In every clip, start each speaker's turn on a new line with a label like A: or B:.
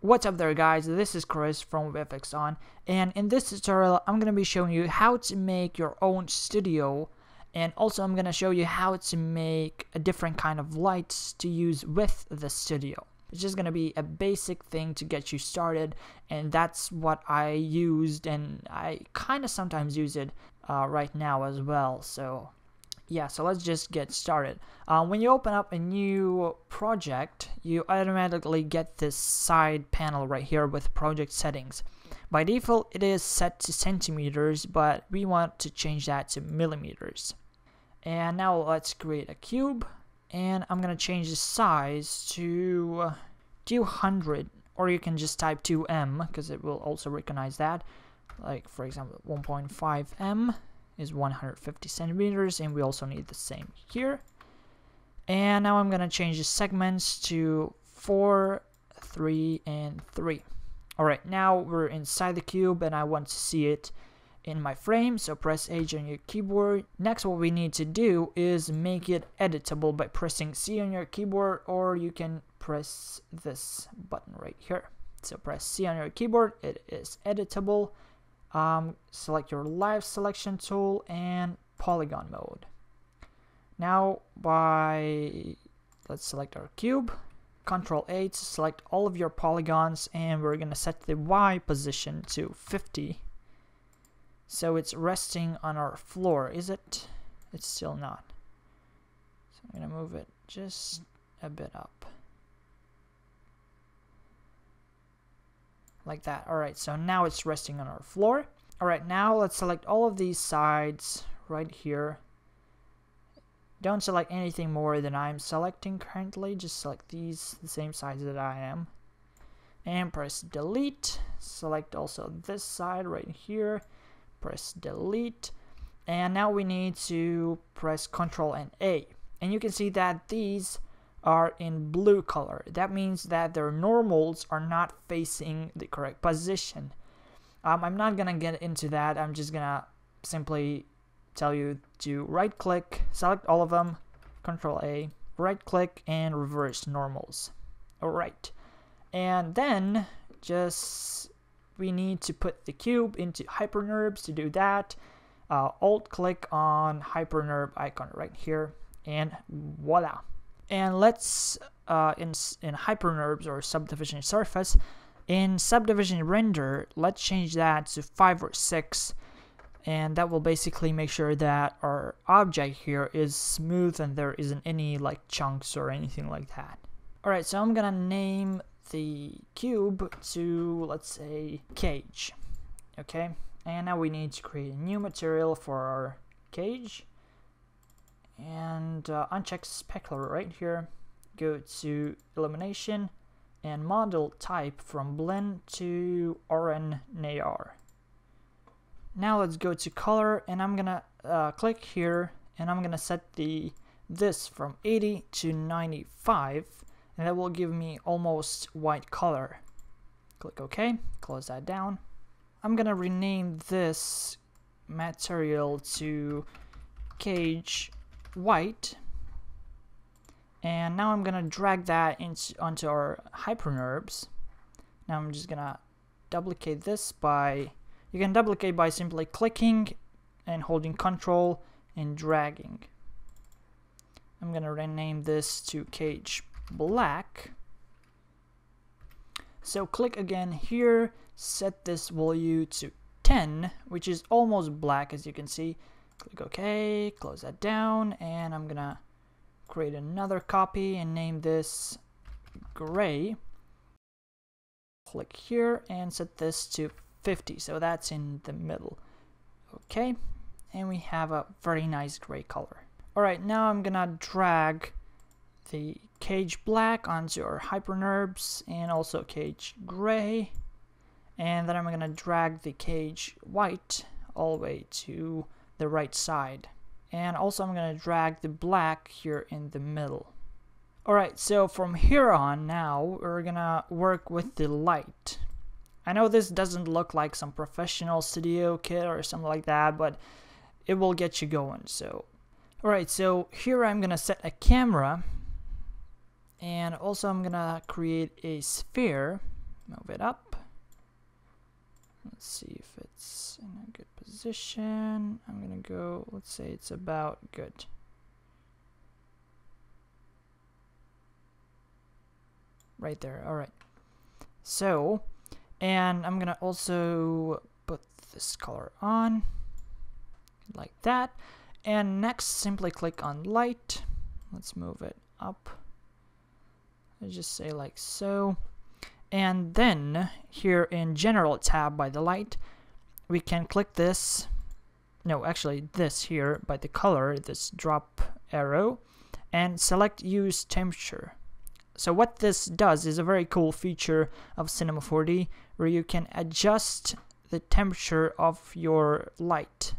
A: What's up there guys, this is Chris from VFX On and in this tutorial I'm going to be showing you how to make your own studio and also I'm going to show you how to make a different kind of lights to use with the studio. It's just going to be a basic thing to get you started and that's what I used and I kind of sometimes use it uh, right now as well so yeah, so let's just get started. Uh, when you open up a new project, you automatically get this side panel right here with project settings. By default, it is set to centimeters, but we want to change that to millimeters. And now let's create a cube, and I'm gonna change the size to 200, or you can just type 2m, because it will also recognize that. Like, for example, 1.5m is 150 centimeters and we also need the same here. And now I'm gonna change the segments to 4 3 and 3 alright now we're inside the cube and I want to see it in my frame so press H on your keyboard. Next what we need to do is make it editable by pressing C on your keyboard or you can press this button right here. So press C on your keyboard it is editable um, select your live selection tool and polygon mode. Now by, let's select our cube, Control A to select all of your polygons and we're going to set the Y position to 50. So it's resting on our floor, is it? It's still not. So I'm going to move it just a bit up. Like that. Alright, so now it's resting on our floor. Alright, now let's select all of these sides right here. Don't select anything more than I'm selecting currently, just select these, the same sides that I am. And press delete, select also this side right here, press delete. And now we need to press Control and A. And you can see that these are in blue color. That means that their normals are not facing the correct position. Um, I'm not gonna get into that. I'm just gonna simply tell you to right click, select all of them, control A, right click and reverse normals. Alright. And then just we need to put the cube into HyperNurbs to do that. Uh, alt click on HyperNurb icon right here and voila. And let's, uh, in, in HyperNurbs or subdivision surface, in subdivision render, let's change that to 5 or 6 and that will basically make sure that our object here is smooth and there isn't any like chunks or anything like that. Alright, so I'm gonna name the cube to, let's say, cage. Okay, and now we need to create a new material for our cage and uh, uncheck specular right here go to illumination and model type from Blinn to RN Nayar. Now let's go to color and I'm gonna uh, click here and I'm gonna set the this from 80 to 95 and that will give me almost white color. Click OK, close that down. I'm gonna rename this material to cage white. And now I'm gonna drag that into onto our hypernurbs now I'm just gonna duplicate this by you can duplicate by simply clicking and holding control and dragging. I'm gonna rename this to cage black. So click again here set this value to 10 which is almost black as you can see Click OK, close that down, and I'm gonna create another copy and name this gray. Click here and set this to 50, so that's in the middle. Okay, and we have a very nice gray color. Alright, now I'm gonna drag the cage black onto our hypernurbs and also cage gray. And then I'm gonna drag the cage white all the way to the right side. And also I'm going to drag the black here in the middle. Alright, so from here on now, we're gonna work with the light. I know this doesn't look like some professional studio kit or something like that, but it will get you going, so. Alright, so here I'm gonna set a camera, and also I'm gonna create a sphere move it up. Let's see if it's in a good position. I'm gonna go, let's say it's about good. Right there, alright. So, and I'm gonna also put this color on, like that. And next, simply click on light. Let's move it up. I just say like so. And then here in general tab by the light, we can click this. No, actually this here by the color, this drop arrow, and select use temperature. So what this does is a very cool feature of Cinema 4D where you can adjust the temperature of your light.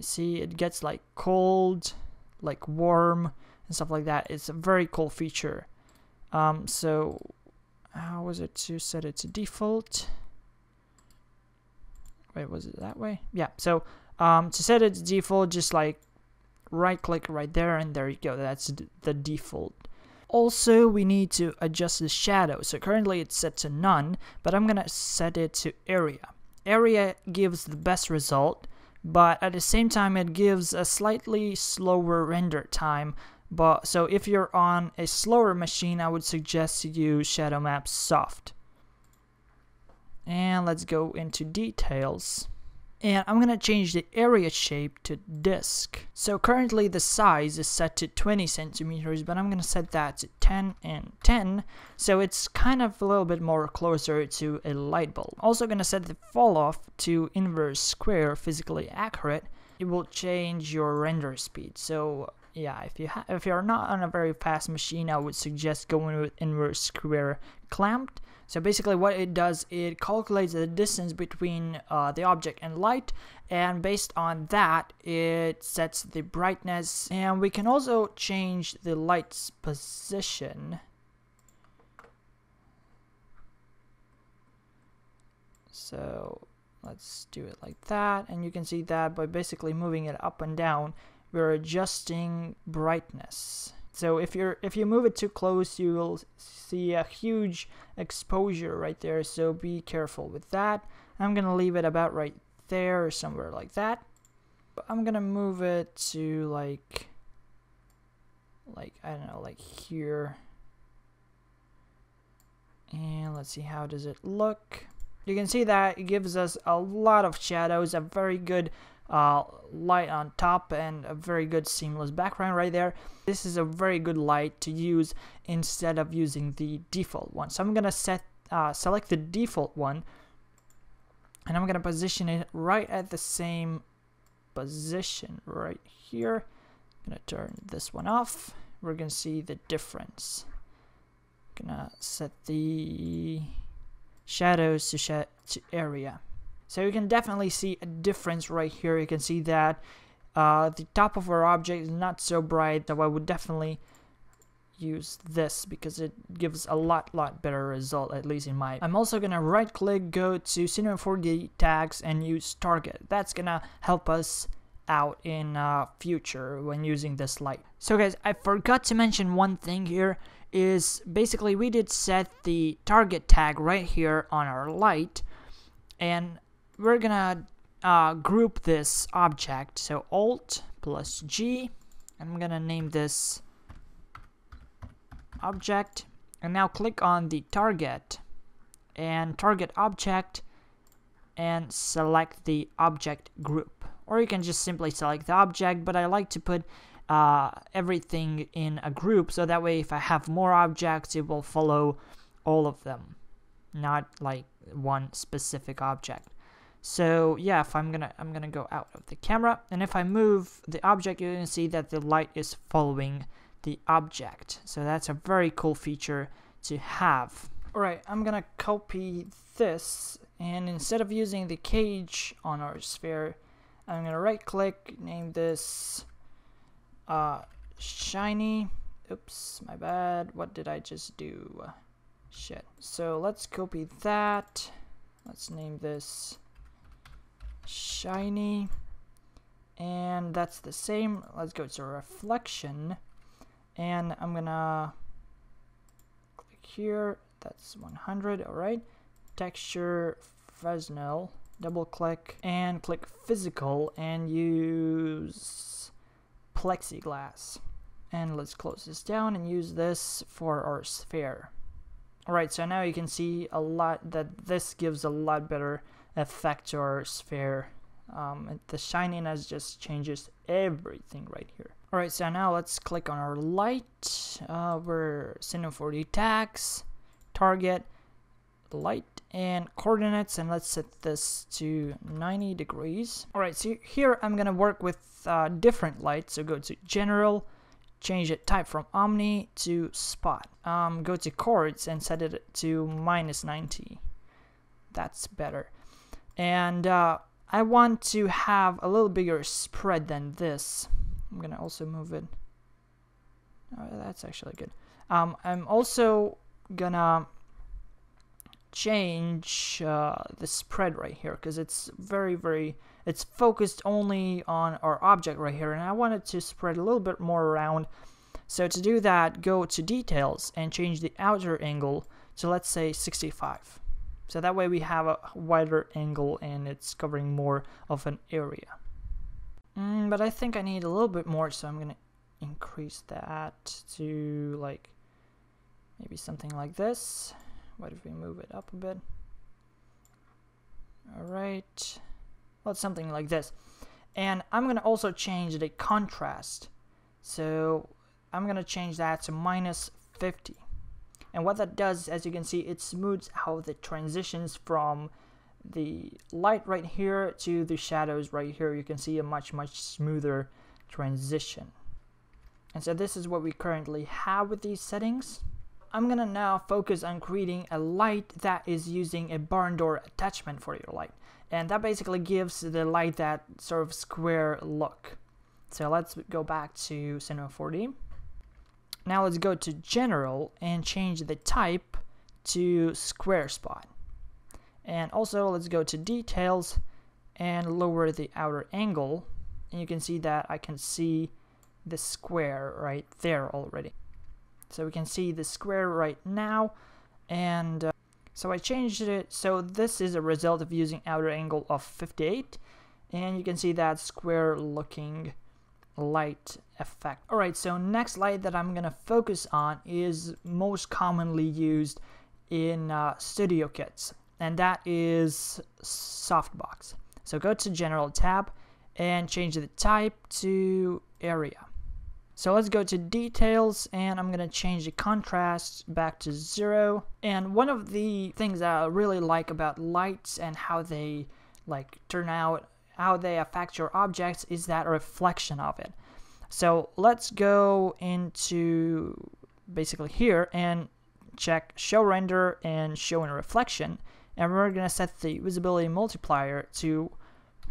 A: See, it gets like cold, like warm, and stuff like that. It's a very cool feature. Um, so how was it to set it to default? Wait, was it that way? Yeah, so um, to set it to default, just like right click right there and there you go. That's the default. Also, we need to adjust the shadow. So currently it's set to none, but I'm gonna set it to area. Area gives the best result, but at the same time it gives a slightly slower render time but so if you're on a slower machine, I would suggest to use Shadow Map Soft. And let's go into details. And I'm gonna change the area shape to disk. So currently the size is set to 20 centimeters, but I'm gonna set that to 10 and 10. So it's kind of a little bit more closer to a light bulb. Also gonna set the fall off to inverse square physically accurate. It will change your render speed. So yeah, if you if you're not on a very fast machine, I would suggest going with inverse square clamped. So basically what it does, it calculates the distance between uh, the object and light and based on that it sets the brightness and we can also change the light's position. So let's do it like that and you can see that by basically moving it up and down we're adjusting brightness. So if you're if you move it too close, you will see a huge exposure right there. So be careful with that. I'm gonna leave it about right there or somewhere like that. I'm gonna move it to like like I don't know like here. And let's see how does it look. You can see that it gives us a lot of shadows, a very good uh, light on top and a very good seamless background right there. This is a very good light to use instead of using the default one. So I'm gonna set uh, select the default one and I'm gonna position it right at the same position right here. I'm gonna turn this one off. We're gonna see the difference. I'm gonna set the shadows to, sh to area. So you can definitely see a difference right here. You can see that uh, the top of our object is not so bright, so I would definitely use this because it gives a lot lot better result at least in my I'm also gonna right click go to Cinema 4D tags and use target that's gonna help us out in uh, future when using this light so guys I forgot to mention one thing here is basically we did set the target tag right here on our light and we're gonna uh, group this object. So Alt plus G. I'm gonna name this object. And now click on the target and target object and select the object group. Or you can just simply select the object, but I like to put uh, everything in a group so that way if I have more objects, it will follow all of them, not like one specific object. So yeah, if I'm gonna I'm gonna go out of the camera, and if I move the object, you're gonna see that the light is following the object. So that's a very cool feature to have. Alright, I'm gonna copy this, and instead of using the cage on our sphere, I'm gonna right click, name this uh, shiny. Oops, my bad. What did I just do? Shit. So let's copy that. Let's name this shiny. And that's the same. Let's go to reflection. And I'm gonna click here. That's 100 all right. Texture Fresnel. Double click and click physical and use plexiglass. And let's close this down and use this for our sphere. Alright so now you can see a lot that this gives a lot better effect to our sphere um, the shininess just changes everything right here. Alright so now let's click on our light. Uh, we're Cinema 4D tags target light and coordinates and let's set this to 90 degrees. Alright so here I'm gonna work with uh, different lights. So go to general change it type from omni to spot. Um, go to coords and set it to minus 90 that's better and uh, I want to have a little bigger spread than this. I'm gonna also move it. Oh, that's actually good. Um, I'm also gonna change uh, the spread right here because it's very very it's focused only on our object right here and I want it to spread a little bit more around. So to do that go to details and change the outer angle to let's say 65 so that way we have a wider angle and it's covering more of an area mm, but I think I need a little bit more so I'm gonna increase that to like maybe something like this what if we move it up a bit? Alright. Well, something like this. And I'm going to also change the contrast. So I'm going to change that to minus 50. And what that does, as you can see, it smooths out the transitions from the light right here to the shadows right here. You can see a much, much smoother transition. And so this is what we currently have with these settings. I'm gonna now focus on creating a light that is using a barn door attachment for your light. And that basically gives the light that sort of square look. So let's go back to Cinema 4D. Now let's go to General and change the type to Square Spot. And also let's go to Details and lower the outer angle. And you can see that I can see the square right there already. So we can see the square right now. And uh, so I changed it. So this is a result of using outer angle of 58. And you can see that square looking light effect. Alright, so next light that I'm going to focus on is most commonly used in uh, studio kits. And that is softbox. So go to general tab and change the type to area. So let's go to details and I'm going to change the contrast back to zero. And one of the things that I really like about lights and how they like turn out, how they affect your objects is that reflection of it. So let's go into basically here and check show render and show in reflection. And we're going to set the visibility multiplier to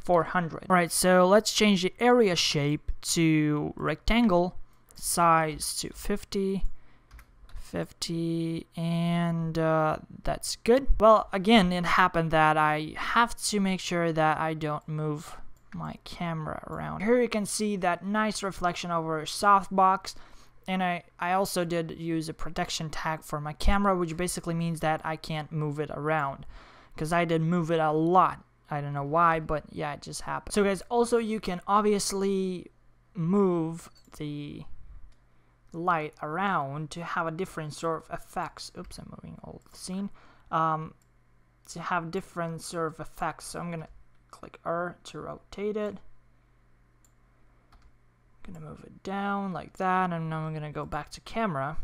A: 400. Alright, so let's change the area shape to rectangle, size to 50, 50, and uh, that's good. Well, again, it happened that I have to make sure that I don't move my camera around. Here you can see that nice reflection over softbox. And I, I also did use a protection tag for my camera, which basically means that I can't move it around. Because I did move it a lot I don't know why, but yeah, it just happened. So guys, also you can obviously move the light around to have a different sort of effects. Oops, I'm moving all the scene. Um, to have different sort of effects. So I'm gonna click R to rotate it. I'm gonna move it down like that, and now I'm gonna go back to camera.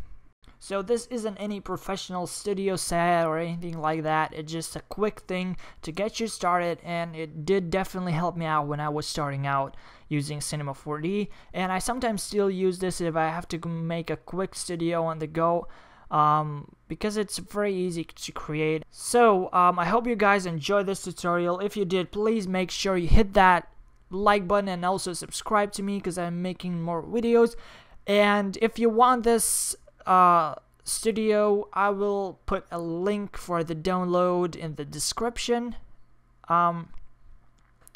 A: So this isn't any professional studio set or anything like that. It's just a quick thing to get you started and it did definitely help me out when I was starting out using Cinema 4D and I sometimes still use this if I have to make a quick studio on the go. Um, because it's very easy to create. So um, I hope you guys enjoyed this tutorial. If you did, please make sure you hit that like button and also subscribe to me because I'm making more videos. And if you want this uh, studio, I will put a link for the download in the description. Um,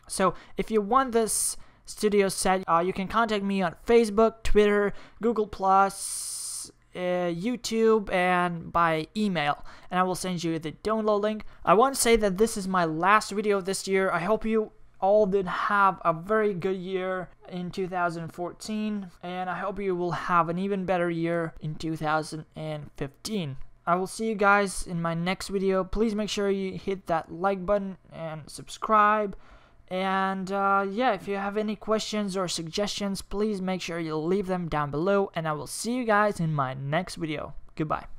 A: so if you want this studio set, uh, you can contact me on Facebook, Twitter, Google Plus, uh, YouTube and by email, and I will send you the download link. I want to say that this is my last video this year. I hope you all did have a very good year in 2014, and I hope you will have an even better year in 2015. I will see you guys in my next video. Please make sure you hit that like button and subscribe. And uh, yeah, if you have any questions or suggestions, please make sure you leave them down below. And I will see you guys in my next video. Goodbye.